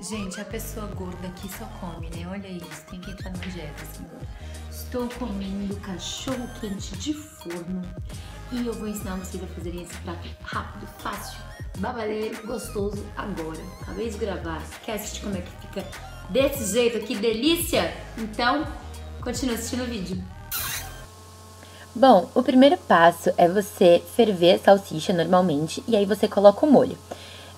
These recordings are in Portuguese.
Gente, a pessoa gorda aqui só come, né? Olha isso, tem que entrar na dieta, senhor. Estou comendo cachorro quente de forno e eu vou ensinar vocês a fazerem esse prato rápido, fácil, babadeiro, gostoso agora. Acabei de gravar, quer assistir como é que fica desse jeito? Que delícia! Então, continua assistindo o vídeo. Bom, o primeiro passo é você ferver a salsicha normalmente e aí você coloca o molho.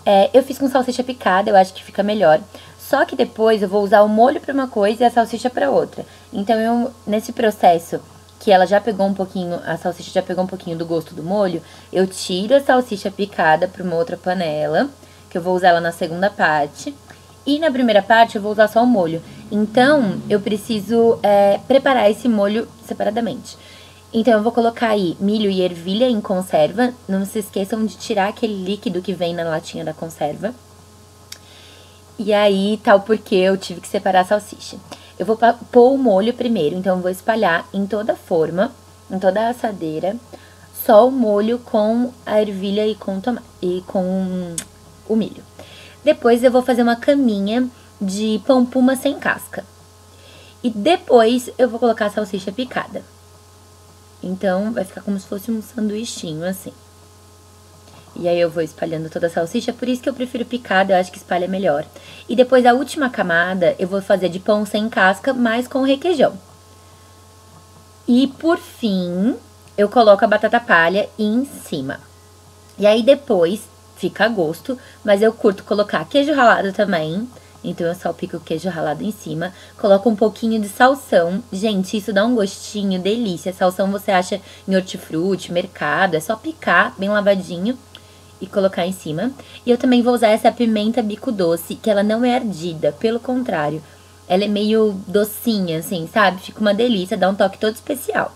É, eu fiz com salsicha picada, eu acho que fica melhor. Só que depois eu vou usar o molho para uma coisa e a salsicha para outra. Então eu nesse processo que ela já pegou um pouquinho, a salsicha já pegou um pouquinho do gosto do molho, eu tiro a salsicha picada para uma outra panela, que eu vou usar ela na segunda parte. E na primeira parte eu vou usar só o molho. Então eu preciso é, preparar esse molho separadamente. Então, eu vou colocar aí milho e ervilha em conserva. Não se esqueçam de tirar aquele líquido que vem na latinha da conserva. E aí, tal porque eu tive que separar a salsicha. Eu vou pôr o molho primeiro, então eu vou espalhar em toda a forma, em toda a assadeira, só o molho com a ervilha e com, e com o milho. Depois eu vou fazer uma caminha de pão puma sem casca. E depois eu vou colocar a salsicha picada. Então, vai ficar como se fosse um sanduichinho, assim. E aí eu vou espalhando toda a salsicha, por isso que eu prefiro picada, eu acho que espalha melhor. E depois a última camada eu vou fazer de pão sem casca, mas com requeijão. E por fim, eu coloco a batata palha em cima. E aí depois, fica a gosto, mas eu curto colocar queijo ralado também, então eu salpico o queijo ralado em cima, coloco um pouquinho de salsão. Gente, isso dá um gostinho, delícia. Salsão você acha em hortifruti, mercado, é só picar bem lavadinho e colocar em cima. E eu também vou usar essa pimenta bico doce, que ela não é ardida, pelo contrário. Ela é meio docinha, assim, sabe? Fica uma delícia, dá um toque todo especial.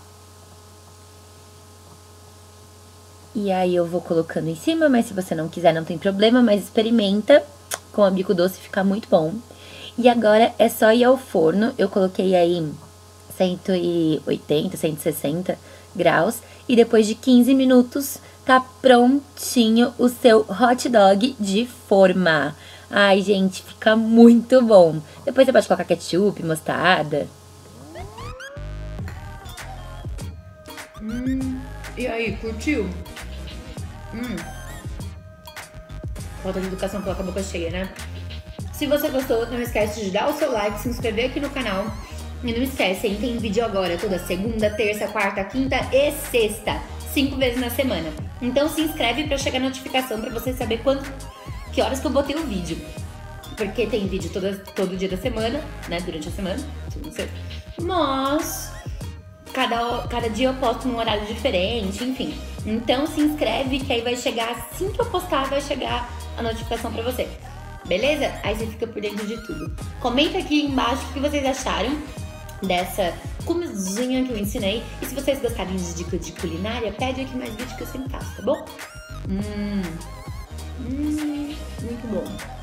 E aí eu vou colocando em cima, mas se você não quiser não tem problema, mas experimenta com a bico doce fica muito bom. E agora é só ir ao forno, eu coloquei aí 180, 160 graus. E depois de 15 minutos, tá prontinho o seu hot dog de forma. Ai, gente, fica muito bom. Depois você pode colocar ketchup, mostarda. Hum, e aí, curtiu? Hum. Falta de educação pela boca cheia, né? Se você gostou, não esquece de dar o seu like, se inscrever aqui no canal. E não esquece, hein? Tem vídeo agora toda segunda, terça, quarta, quinta e sexta. Cinco vezes na semana. Então se inscreve para chegar a notificação para você saber quando, que horas que eu botei o vídeo. Porque tem vídeo todo, todo dia da semana, né? Durante a semana. Mas cada, cada dia eu posto num horário diferente, enfim. Então se inscreve que aí vai chegar, assim que eu postar, vai chegar a notificação para você. Beleza? Aí você fica por dentro de tudo. Comenta aqui embaixo o que vocês acharam dessa comizinha que eu ensinei. E se vocês gostarem de dicas de culinária, pede aqui mais vídeo que eu sempre faço, tá bom? Hum, hum muito bom.